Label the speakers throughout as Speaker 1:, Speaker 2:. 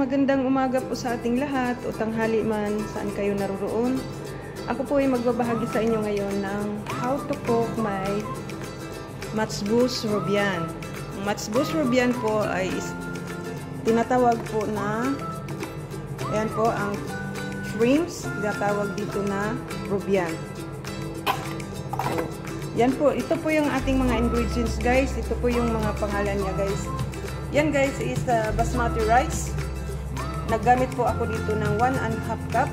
Speaker 1: magandang umaga po sa ating lahat o tanghali man saan kayo naroroon. Ako po ay magbabahagi sa inyo ngayon ng how to cook my matchbus rubian. Ang matchbus rubian po ay tinatawag po na ayan po ang shrimps, tinatawag dito na rubian. So, yan po, ito po yung ating mga ingredients guys. Ito po yung mga pangalan niya guys. Yan guys is uh, basmati rice. Naggamit po ako dito ng 1 and half cup.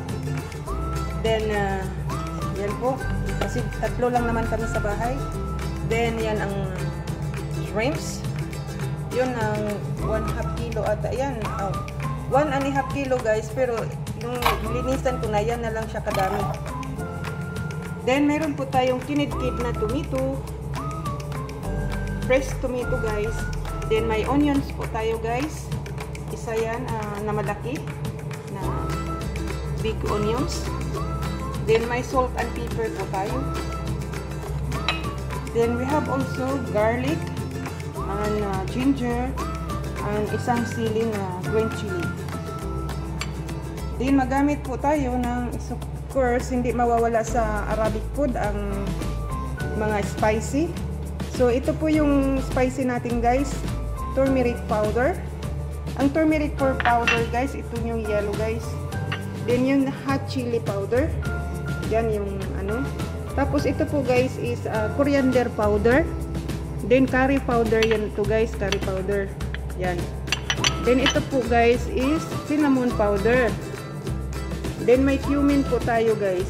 Speaker 1: Then, uh, yan po. Kasi tatlo lang naman kami sa bahay. Then, yan ang shrimps. Yun ang 1 half kilo ata. Yan, oh, 1 and a half kilo guys. Pero, yung linisan ko na, yan na lang siya kadami. Then, meron po tayong kinidkid na tomato. Fresh tomato guys. Then may onions po tayo guys. Isa yan uh, na malaki na big onions. Then may salt and pepper po tayo. Then we have also garlic and uh, ginger and isang siling uh, green chili. Then magamit po tayo ng of course hindi mawawala sa Arabic food ang mga spicy. So ito po yung spicy natin guys turmeric powder. Ang turmeric powder guys, ito yung yellow guys. Then yung hot chili powder. Yan yung ano. Tapos ito po guys is uh, coriander powder. Then curry powder yan to guys, curry powder. Yan. Then ito po guys is cinnamon powder. Then may cumin po tayo guys.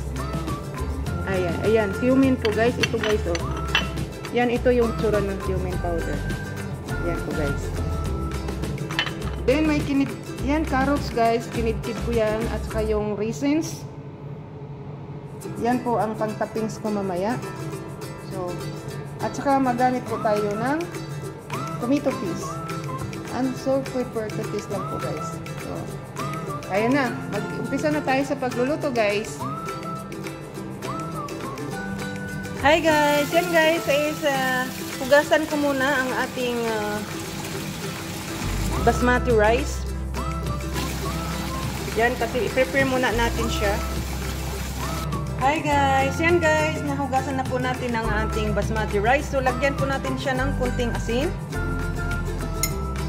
Speaker 1: Ayan, ayan, cumin po guys. Ito guys oh. Yan, ito yung tsura ng cumin powder. Yan po guys. Then may kinit yan carrots guys, kinidkid ko yan at saka yung raisins. Yan po ang pang-toppings ko mamaya. So, at saka magamit po tayo ng tomato paste. And so pepper to taste lang po guys. So, ayan na. Mag-umpisa na tayo sa pagluluto guys. Hi guys! Yan guys is uh, hugasan ko muna ang ating uh, basmati rice. Yan, kasi i-prepare muna natin siya. Hi guys! Yan guys, nahugasan na po natin ang ating basmati rice. So, lagyan po natin siya ng kunting asin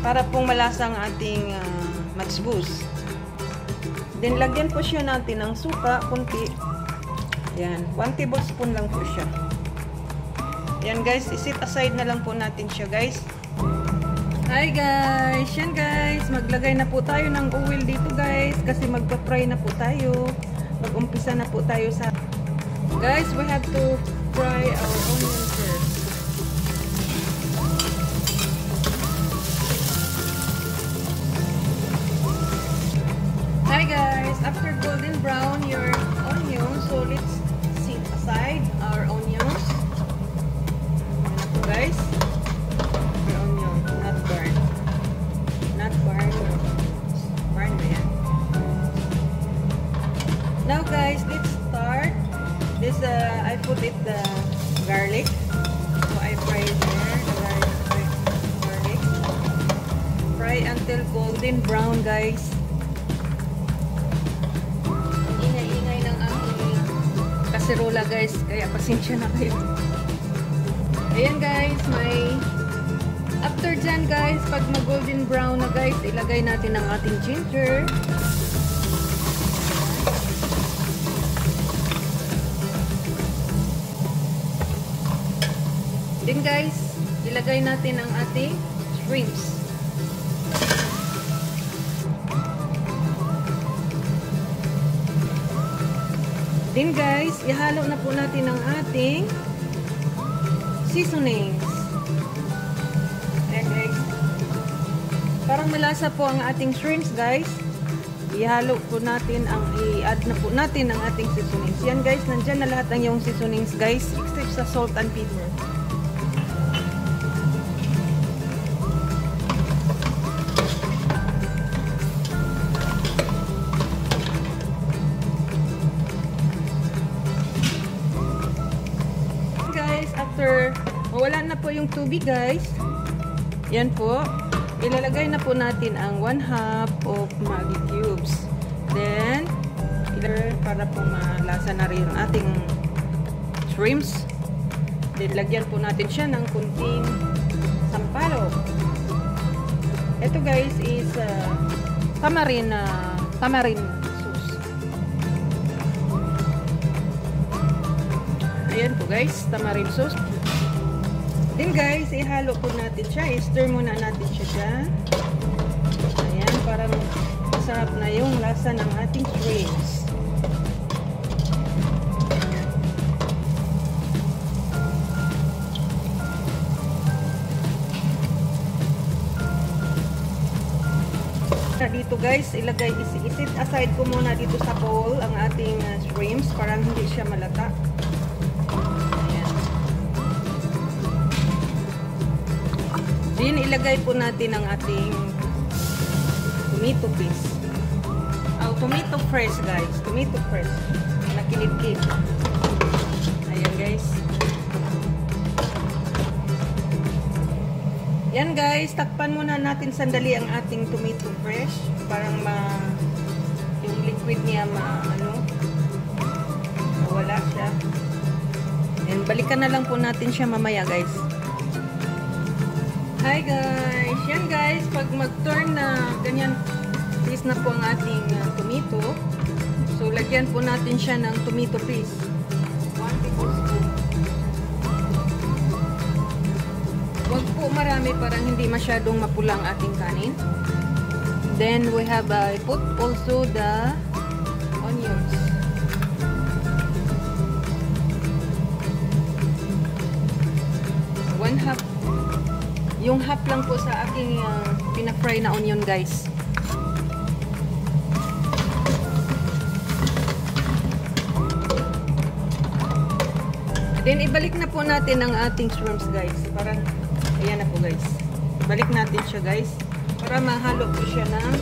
Speaker 1: para pong malasa ang ating uh, matchbus. Then, lagyan po siya natin ng suka, kunti. Yan, 1 tablespoon lang po siya. Yan guys, isit aside na lang po natin siya guys. Hi guys! Yan guys, maglagay na po tayo ng oil dito guys kasi magpa-fry na po tayo. Mag-umpisa na po tayo sa... Guys, we have to fry our onion Now guys, let's start. This, uh, I put it the garlic. So I fry there, the garlic. garlic. Fry until golden brown guys. Ingay-ingay ng aking kaserola guys. Kaya pasensya na kayo. Ayan guys, may after dyan guys, pag mag-golden brown na guys, ilagay natin ang ating ginger. Then guys, ilagay natin ang ating shrimps. Then guys, ihalo na po natin ang ating seasonings. Ayan guys. Parang malasa po ang ating shrimps guys. Ihalo po natin ang i-add na po natin ang ating seasonings. Yan guys, nandyan na lahat ang yung seasonings guys except sa salt and pepper. Yung tubig guys. Yan po. ilalagay na po natin ang 1 half of Maggi cubes. Then, para po malasa na rin ating shrimps. Then, lagyan po natin siya ng kunting sampalok. Ito guys is uh, tamarin, uh, tamarin sauce. Ayan po guys, tamarin sauce. Then guys, ihalo po natin siya. I-stir muna natin siya dyan. Ayan, parang masarap na yung lasa ng ating shrimps. dito guys, ilagay isit aside ko muna dito sa bowl ang ating uh, shrimps para hindi siya malata. Then, ilagay po natin ang ating tomato paste. Oh, tomato fresh, guys. Tomato fresh. Nakilid-kid. Ayan, guys. Yan, guys. Takpan muna natin sandali ang ating tomato fresh. Parang ma... yung liquid niya ma... ano... Nawala siya. And balikan na lang po natin siya mamaya, guys. Hi guys! Yan guys, pag mag-turn na ganyan, paste na po ang ating uh, tomato. So, lagyan po natin siya ng tomato paste. 1 tablespoon. Huwag po marami parang hindi masyadong mapula ang ating kanin. Then, we have, uh, put also the onions. One half yung half lang po sa aking uh, pina-fry na onion guys. Then ibalik na po natin ang ating shrimps guys. Parang ayan na po guys. Balik natin siya guys para mahalo po siya ng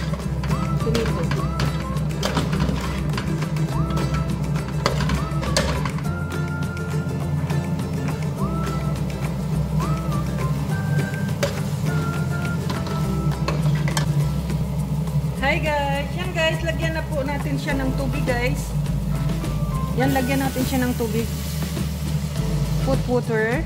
Speaker 1: tomato. Hi guys! Yan guys, lagyan na po natin siya ng tubig guys. Yan, lagyan natin siya ng tubig. Put water.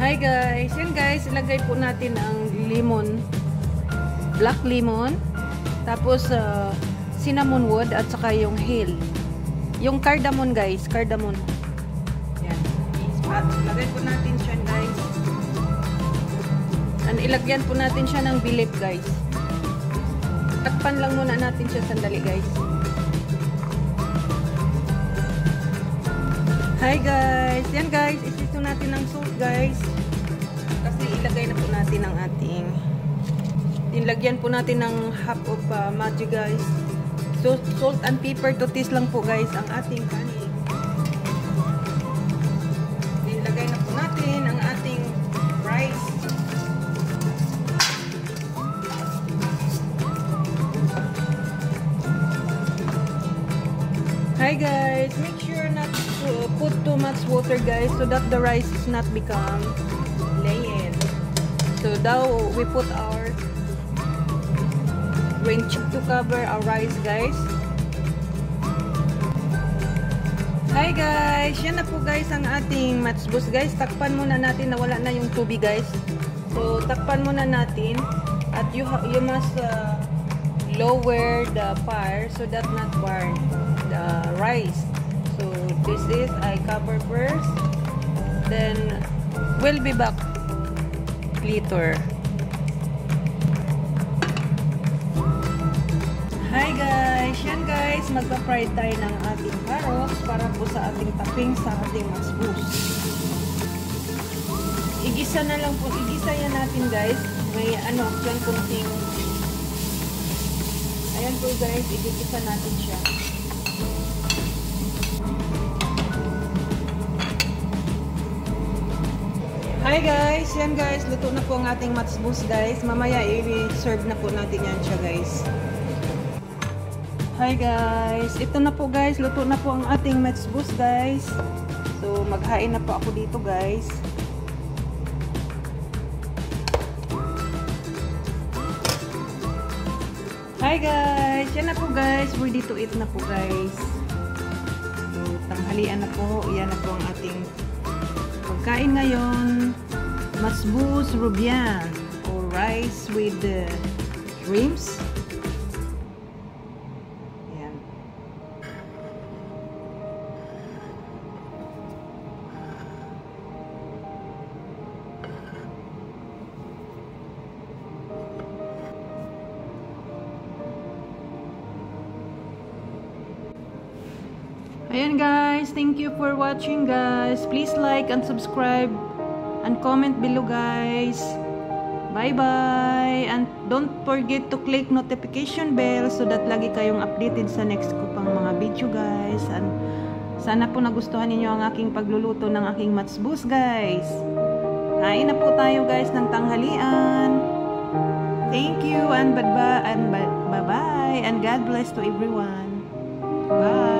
Speaker 1: Hi guys! Yan guys, ilagay po natin ang lemon. Black lemon. Tapos, uh, cinnamon wood at saka yung hill. Yung cardamom guys, cardamom. Yan. At lagay po natin siya And ilagyan po natin siya ng bilip, guys. Takpan lang muna natin siya sandali, guys. Hi, guys. Yan, guys. Isito natin ng salt, guys. Kasi ilagay na po natin ang ating Inlagyan po natin ng half of uh, Maggi, guys. So, salt and pepper to taste lang po, guys, ang ating kanin. Hi guys, make sure not to put too much water guys so that the rice is not become layered. So now we put our chip to cover our rice guys. Hi guys, yan na po guys ang ating matchbus guys. Takpan muna natin na wala na yung tubig guys. So takpan muna natin at you, you must uh, lower the fire so that not burn the rice. So this is I cover first. Then we'll be back later. Hi guys! Yan guys, magpa-fry tayo ng ating carrots para po sa ating topping sa ating masbus. Igisa na lang po, igisa yan natin guys. May ano, dyan kunting Ayan po guys, igigisa natin siya. Hi guys! Yan guys, luto na po ang ating matzbus guys. Mamaya i-serve na po natin yan siya guys. Hi guys! Ito na po guys, luto na po ang ating matzbus guys. So maghain na po ako dito guys. Hi guys! Yan na po guys, ready to eat na po guys. So tanghalian na po, yan na po ang ating pagkain ngayon. Masbus rubian or rice with the shrimps. Ayan guys, thank you for watching guys. Please like and subscribe and comment below guys. Bye bye! And don't forget to click notification bell so that lagi kayong updated sa next ko pang mga video guys. And sana po nagustuhan ninyo ang aking pagluluto ng aking matsbus guys. Kain na po tayo guys ng tanghalian. Thank you and bye-bye and bye-bye and God bless to everyone. Bye!